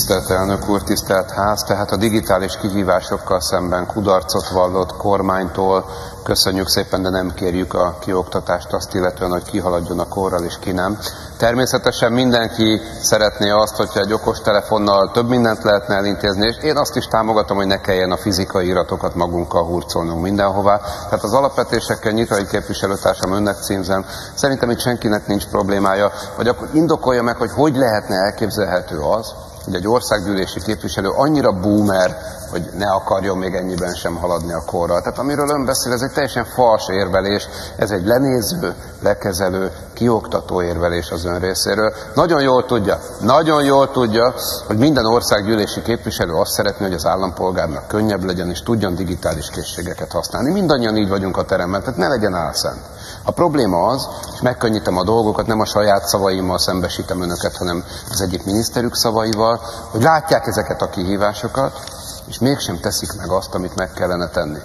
Tisztelt elnök úr, tisztelt ház, tehát a digitális kihívásokkal szemben kudarcot vallott kormánytól köszönjük szépen, de nem kérjük a kioktatást azt illetően, hogy kihaladjon a korral és ki nem. Természetesen mindenki szeretné azt, hogyha egy okostelefonnal több mindent lehetne elintézni, és én azt is támogatom, hogy ne kelljen a fizikai iratokat magunkkal hurcolnunk mindenhová. Tehát az alapvetésekkel nyitai képviselőtársam önnek címzem. Szerintem itt senkinek nincs problémája, vagy akkor indokolja meg, hogy hogy lehetne elképzelhető az, hogy egy országgyűlési képviselő annyira boomer, hogy ne akarjon még ennyiben sem haladni a korral. Tehát amiről ön beszél, ez egy teljesen fals érvelés, ez egy lenéző, lekezelő, kioktató érvelés az ön részéről. Nagyon jól tudja, nagyon jól tudja, hogy minden országgyűlési képviselő azt szeretné, hogy az állampolgárnak könnyebb legyen, és tudjon digitális készségeket használni. Mindannyian így vagyunk a teremben, tehát ne legyen álszent. A probléma az, és megkönnyítem a dolgokat, nem a saját szavaimmal szembesítem önöket, hanem az egyik miniszterük szavaival, hogy látják ezeket a kihívásokat, és mégsem teszik meg azt, amit meg kellene tenni.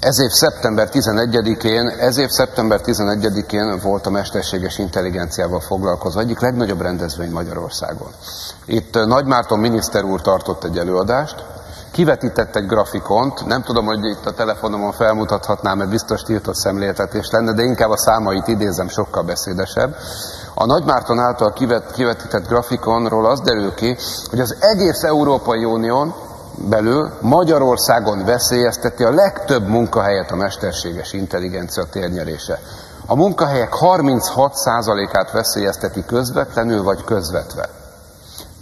Ez év szeptember 11-én, ez év szeptember 11-én volt a mesterséges intelligenciával foglalkozó egyik legnagyobb rendezvény Magyarországon. Itt Nagy Márton miniszter úr tartott egy előadást, kivetített egy grafikont, nem tudom, hogy itt a telefonomon felmutathatnám, mert biztos tiltott szemléltetés lenne, de inkább a számait idézem, sokkal beszédesebb. A Nagymárton által kivet, kivetített grafikonról az derül ki, hogy az egész Európai Unión belül Magyarországon veszélyezteti a legtöbb munkahelyet a mesterséges intelligencia térnyerése. A munkahelyek 36%-át veszélyezteti közvetlenül vagy közvetve.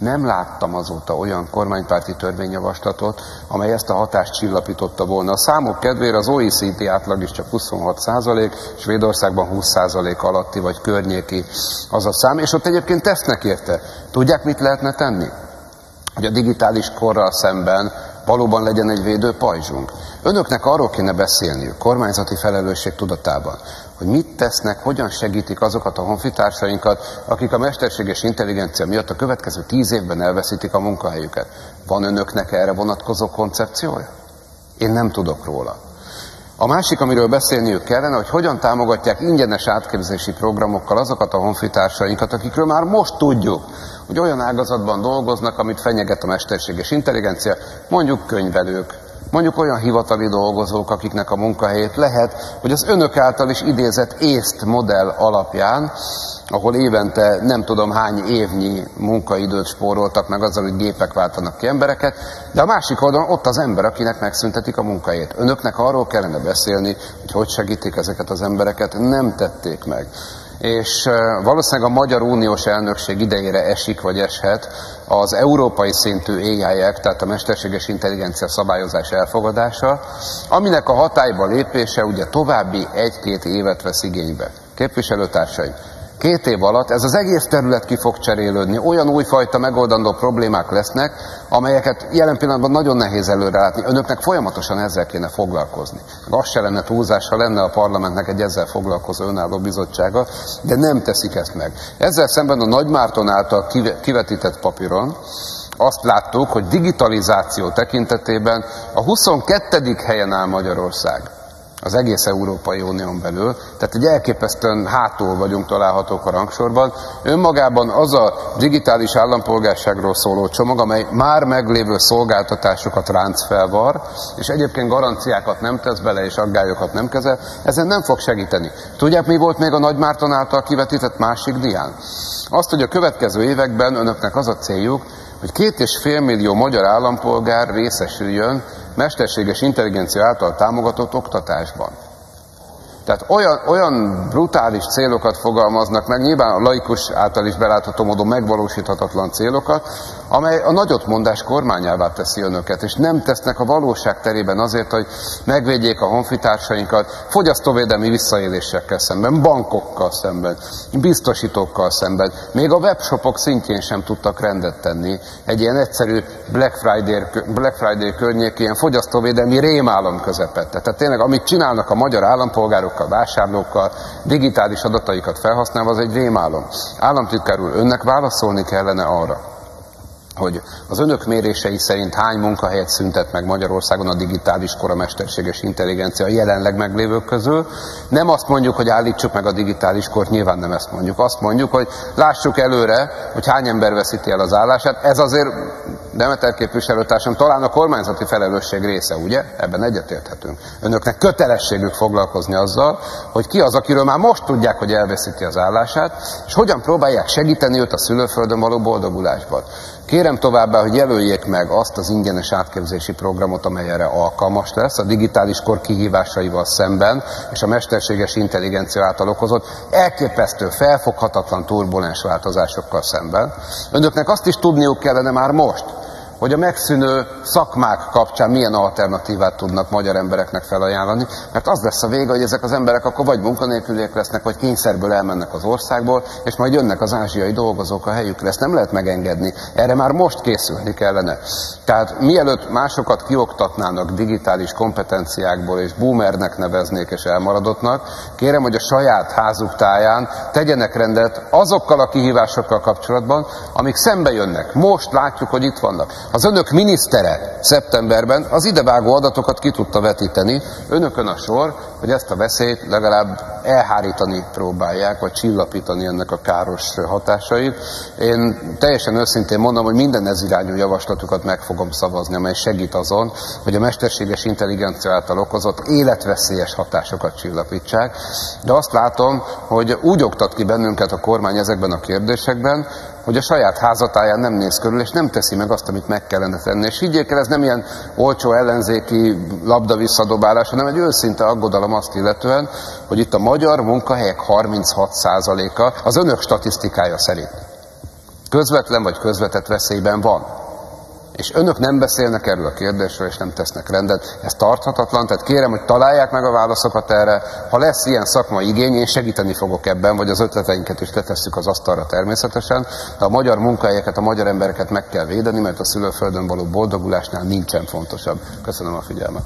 Nem láttam azóta olyan kormánypárti törvényjavaslatot, amely ezt a hatást csillapította volna. A számok kedvére az OECD átlag is csak 26 százalék, Svédországban 20 százalék alatti vagy környéki az a szám, és ott egyébként tesznek érte. Tudják, mit lehetne tenni? Hogy a digitális korral szemben valóban legyen egy védő pajzsunk. Önöknek arról kéne beszélniük, kormányzati felelősség tudatában, hogy mit tesznek, hogyan segítik azokat a honfitársainkat, akik a mesterséges intelligencia miatt a következő tíz évben elveszítik a munkahelyüket. Van önöknek erre vonatkozó koncepciója? Én nem tudok róla. A másik, amiről beszélniük kellene, hogy hogyan támogatják ingyenes átképzési programokkal azokat a honfitársainkat, akikről már most tudjuk, hogy olyan ágazatban dolgoznak, amit fenyeget a mesterséges intelligencia, mondjuk könyvelők, mondjuk olyan hivatali dolgozók, akiknek a munkahelyét lehet, hogy az önök által is idézett észt modell alapján, ahol évente nem tudom hány évnyi munkaidőt spóroltak meg azzal, hogy gépek váltanak ki embereket, de a másik oldalon ott az ember, akinek megszüntetik a munkahelyét. Önöknek arról kellene beszélni, hogy hogy segítik ezeket az embereket, nem tették meg és valószínűleg a Magyar Uniós elnökség idejére esik, vagy eshet az európai szintű AI tehát a mesterséges intelligencia szabályozás elfogadása, aminek a hatályba lépése ugye további egy-két évet vesz igénybe. Képviselőtársaim, Két év alatt ez az egész terület ki fog cserélődni, olyan újfajta megoldandó problémák lesznek, amelyeket jelen pillanatban nagyon nehéz előrelátni. Önöknek folyamatosan ezzel kéne foglalkozni. Az se lenne túlzás, ha lenne a parlamentnek egy ezzel foglalkozó önálló bizottsága, de nem teszik ezt meg. Ezzel szemben a Nagymárton által kivetített papíron azt láttuk, hogy digitalizáció tekintetében a 22. helyen áll Magyarország az egész Európai Unión belül, tehát egy elképesztően hátul vagyunk találhatók a rangsorban. Önmagában az a digitális állampolgárságról szóló csomag, amely már meglévő szolgáltatásokat ránc felvar, és egyébként garanciákat nem tesz bele, és aggályokat nem kezel, ezen nem fog segíteni. Tudják, mi volt még a Nagy Márton által kivetített másik dián? Azt, hogy a következő években önöknek az a céljuk, hogy két és fél millió magyar állampolgár részesüljön mesterséges intelligencia által támogatott oktatásban. Tehát olyan, olyan brutális célokat fogalmaznak meg, nyilván a laikus által is belátható módon megvalósíthatatlan célokat, amely a nagyotmondás kormányává teszi önöket, és nem tesznek a valóság terében azért, hogy megvédjék a honfitársainkat fogyasztóvédelmi visszaélésekkel szemben, bankokkal szemben, biztosítókkal szemben. Még a webshopok szintjén sem tudtak rendet tenni. Egy ilyen egyszerű Black Friday, Black Friday környék ilyen fogyasztóvédelmi rémálom közepette. Tehát tényleg, amit csinálnak a magyar állampolgárok, fogyasztókkal, vásárlókkal, digitális adataikat felhasználva, az egy rémálom. Államtitkár úr, önnek válaszolni kellene arra, hogy az önök mérései szerint hány munkahelyet szüntet meg Magyarországon a digitális kor a mesterséges intelligencia jelenleg meglévők közül. Nem azt mondjuk, hogy állítsuk meg a digitális kort, nyilván nem ezt mondjuk. Azt mondjuk, hogy lássuk előre, hogy hány ember veszíti el az állását. Ez azért, Demeter képviselőtársam, talán a kormányzati felelősség része, ugye? Ebben egyetérthetünk. Önöknek kötelességük foglalkozni azzal, hogy ki az, akiről már most tudják, hogy elveszíti az állását, és hogyan próbálják segíteni őt a szülőföldön való boldogulásban. Kérem továbbá, hogy jelöljék meg azt az ingyenes átképzési programot, amely erre alkalmas lesz, a digitális kor kihívásaival szemben, és a mesterséges intelligencia által okozott elképesztő, felfoghatatlan turbulens változásokkal szemben. Önöknek azt is tudniuk kellene már most, hogy a megszűnő szakmák kapcsán milyen alternatívát tudnak magyar embereknek felajánlani, mert az lesz a vége, hogy ezek az emberek akkor vagy munkanélküliek lesznek, vagy kényszerből elmennek az országból, és majd jönnek az ázsiai dolgozók a helyükre. Ezt nem lehet megengedni. Erre már most készülni kellene. Tehát mielőtt másokat kioktatnának digitális kompetenciákból, és boomernek neveznék és elmaradottnak, kérem, hogy a saját házuk táján tegyenek rendet azokkal a kihívásokkal kapcsolatban, amik szembe jönnek. Most látjuk, hogy itt vannak. Az önök minisztere szeptemberben az idevágó adatokat ki tudta vetíteni. Önökön a sor, hogy ezt a veszélyt legalább elhárítani próbálják, vagy csillapítani ennek a káros hatásait. Én teljesen őszintén mondom, hogy minden ez irányú javaslatukat meg fogom szavazni, amely segít azon, hogy a mesterséges intelligencia által okozott életveszélyes hatásokat csillapítsák. De azt látom, hogy úgy oktat ki bennünket a kormány ezekben a kérdésekben, hogy a saját házatáján nem néz körül, és nem teszi meg azt, amit meg kellene tenni. És higgyék el, ez nem ilyen olcsó ellenzéki labda visszadobálás, hanem egy őszinte aggodalom azt illetően, hogy itt a magyar munkahelyek 36%-a az önök statisztikája szerint közvetlen vagy közvetett veszélyben van. És önök nem beszélnek erről a kérdésről, és nem tesznek rendet. Ez tarthatatlan, tehát kérem, hogy találják meg a válaszokat erre. Ha lesz ilyen szakmai igény, én segíteni fogok ebben, vagy az ötleteinket is letesszük az asztalra természetesen. De a magyar munkahelyeket, a magyar embereket meg kell védeni, mert a szülőföldön való boldogulásnál nincsen fontosabb. Köszönöm a figyelmet.